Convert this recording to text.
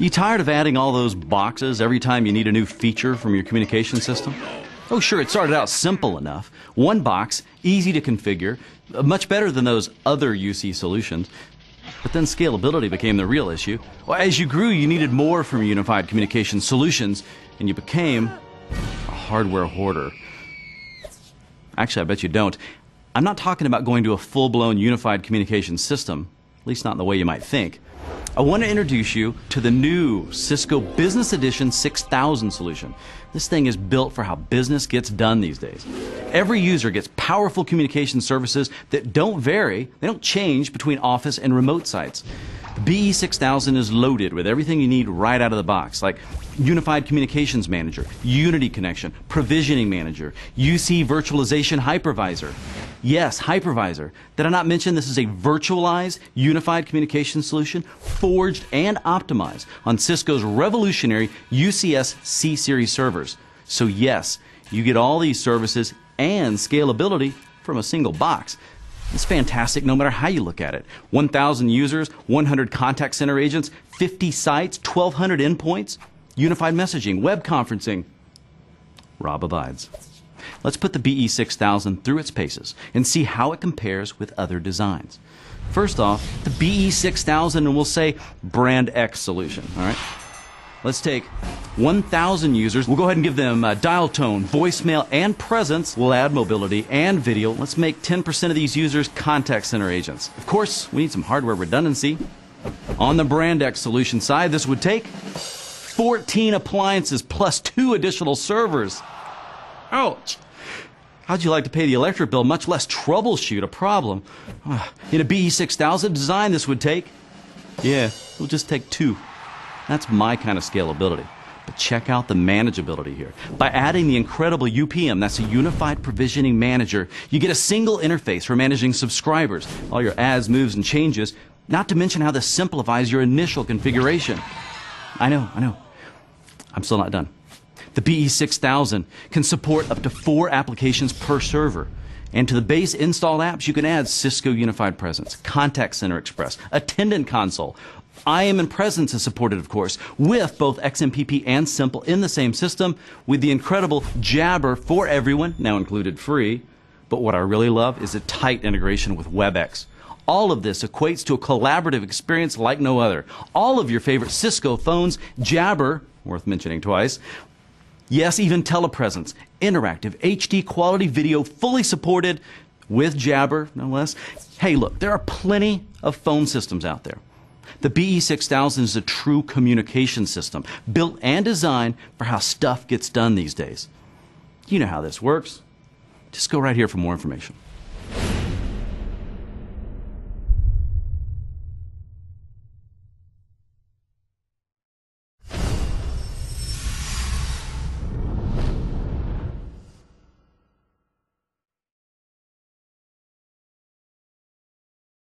You tired of adding all those boxes every time you need a new feature from your communication system? Oh, sure, it started out simple enough. One box, easy to configure, uh, much better than those other UC solutions. But then scalability became the real issue. Well, as you grew, you needed more from unified communication solutions, and you became a hardware hoarder. Actually, I bet you don't. I'm not talking about going to a full blown unified communication system, at least not in the way you might think. I want to introduce you to the new Cisco Business Edition 6000 solution. This thing is built for how business gets done these days. Every user gets powerful communication services that don't vary, they don't change between office and remote sites. The BE6000 is loaded with everything you need right out of the box, like Unified Communications Manager, Unity Connection, Provisioning Manager, UC Virtualization Hypervisor. Yes, Hypervisor. Did I not mention this is a virtualized, unified communication solution, forged and optimized on Cisco's revolutionary UCS C Series servers? So, yes, you get all these services and scalability from a single box. It's fantastic no matter how you look at it. 1,000 users, 100 contact center agents, 50 sites, 1,200 endpoints, unified messaging, web conferencing. Rob abides. Let's put the BE6000 through its paces and see how it compares with other designs. First off, the BE6000 and we'll say brand X solution, all right? Let's take 1,000 users. We'll go ahead and give them uh, dial tone, voicemail, and presence. We'll add mobility and video. Let's make 10% of these users contact center agents. Of course, we need some hardware redundancy. On the brand X solution side, this would take 14 appliances plus two additional servers. Ouch. How'd you like to pay the electric bill, much less troubleshoot a problem? Ah, in a BE6000 design, this would take, yeah, it'll just take two. That's my kind of scalability. But check out the manageability here. By adding the incredible UPM, that's a Unified Provisioning Manager, you get a single interface for managing subscribers, all your adds, moves, and changes, not to mention how this simplifies your initial configuration. I know, I know. I'm still not done. The BE6000 can support up to four applications per server. And to the base installed apps, you can add Cisco Unified Presence, Contact Center Express, Attendant Console. IM and Presence is supported, of course, with both XMPP and Simple in the same system, with the incredible Jabber for everyone, now included free. But what I really love is a tight integration with WebEx. All of this equates to a collaborative experience like no other. All of your favorite Cisco phones, Jabber, worth mentioning twice, Yes, even telepresence, interactive, HD quality video, fully supported with Jabber, no less. Hey, look, there are plenty of phone systems out there. The BE6000 is a true communication system, built and designed for how stuff gets done these days. You know how this works. Just go right here for more information.